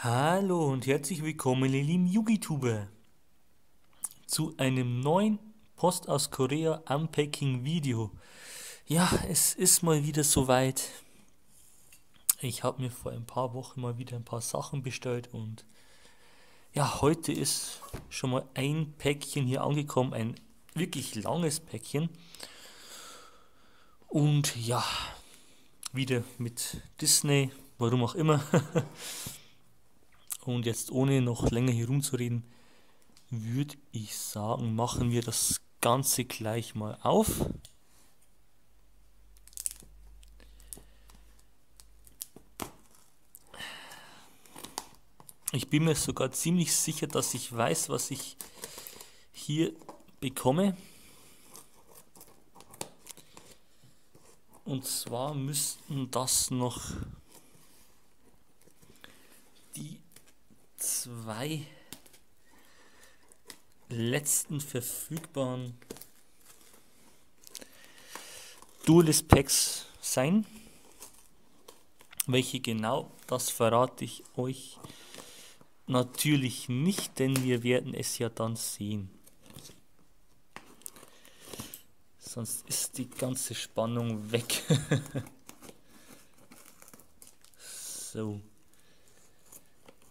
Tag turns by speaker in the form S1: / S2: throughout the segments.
S1: Hallo und herzlich willkommen, ihr lieben Yugituber, zu einem neuen Post aus Korea Unpacking Video. Ja, es ist mal wieder soweit. Ich habe mir vor ein paar Wochen mal wieder ein paar Sachen bestellt und ja, heute ist schon mal ein Päckchen hier angekommen, ein wirklich langes Päckchen. Und ja, wieder mit Disney, warum auch immer. Und jetzt ohne noch länger hier rumzureden, würde ich sagen, machen wir das Ganze gleich mal auf. Ich bin mir sogar ziemlich sicher, dass ich weiß, was ich hier bekomme. Und zwar müssten das noch die zwei letzten verfügbaren Duelist Packs sein. Welche genau, das verrate ich euch natürlich nicht, denn wir werden es ja dann sehen. Sonst ist die ganze Spannung weg. so.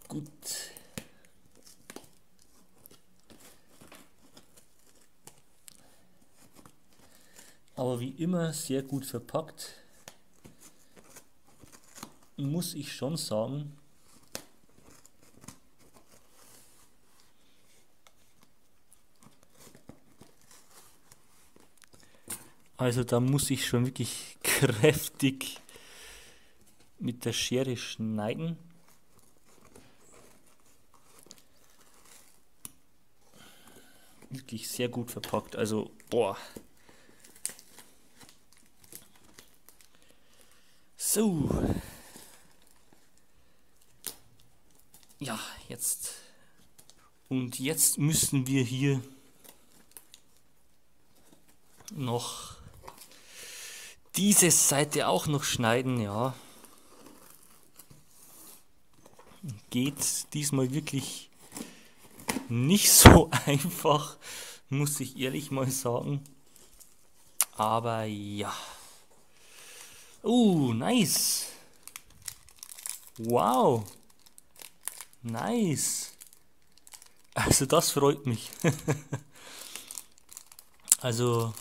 S1: Gut. Aber wie immer sehr gut verpackt. Muss ich schon sagen. Also da muss ich schon wirklich kräftig mit der Schere schneiden. Wirklich sehr gut verpackt. Also, boah. So. Ja, jetzt. Und jetzt müssen wir hier noch diese Seite auch noch schneiden, ja. Geht diesmal wirklich nicht so einfach, muss ich ehrlich mal sagen. Aber ja. Oh, nice. Wow. Nice. Also das freut mich. also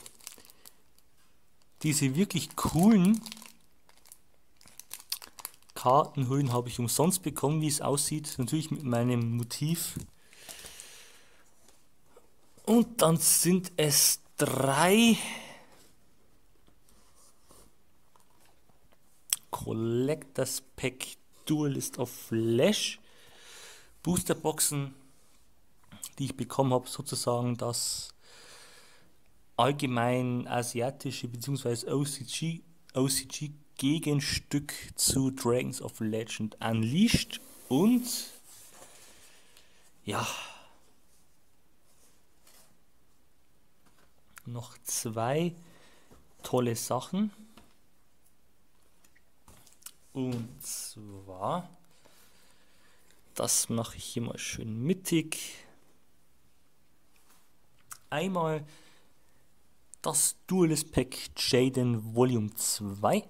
S1: diese wirklich coolen Kartenhüllen habe ich umsonst bekommen, wie es aussieht. Natürlich mit meinem Motiv. Und dann sind es drei Collectors Pack Duelist of Flash Boosterboxen, die ich bekommen habe, sozusagen das allgemein asiatische bzw. OCG, OCG Gegenstück zu Dragons of Legend Unleashed und ja noch zwei tolle Sachen und zwar das mache ich hier mal schön mittig einmal das Duelist Pack Jaden Volume 2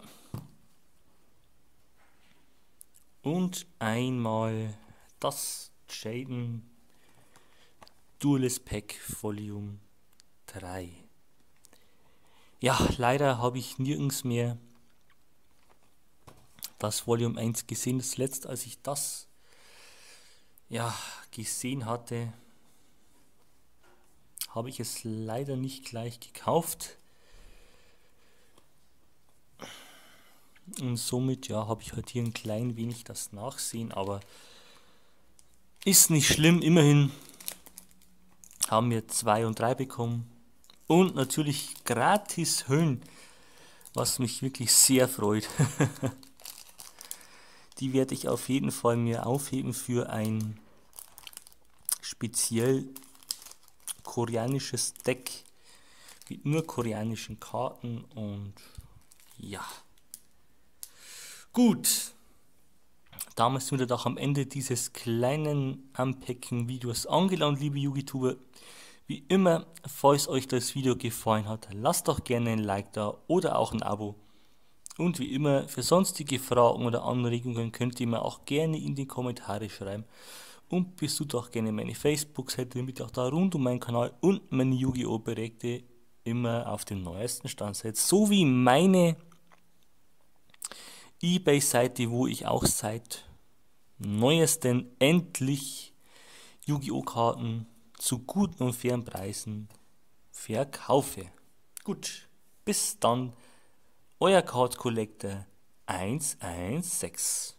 S1: und einmal das Jaden Duelist Pack Volume 3. Ja, leider habe ich nirgends mehr das Volume 1 gesehen. Das letzte, als ich das ja, gesehen hatte, habe ich es leider nicht gleich gekauft. Und somit ja, habe ich halt hier ein klein wenig das Nachsehen, aber ist nicht schlimm. Immerhin haben wir 2 und 3 bekommen. Und natürlich gratis Hüllen, was mich wirklich sehr freut. Die werde ich auf jeden Fall mir aufheben für ein speziell koreanisches Deck mit nur koreanischen Karten und ja. Gut. Damals sind wir doch am Ende dieses kleinen Unpacking-Videos angelangt, liebe Yugituber. Wie immer, falls euch das Video gefallen hat, lasst doch gerne ein Like da oder auch ein Abo. Und wie immer, für sonstige Fragen oder Anregungen könnt ihr mir auch gerne in die Kommentare schreiben. Und besucht auch gerne meine Facebook-Seite, damit ihr auch da rund um meinen Kanal und meine Yu-Gi-Oh! Projekte immer auf dem neuesten Stand seid. So wie meine Ebay-Seite, wo ich auch seit neuesten endlich Yu-Gi-Oh! Karten zu guten und fairen Preisen verkaufe. Gut, bis dann, euer Card Collector 116.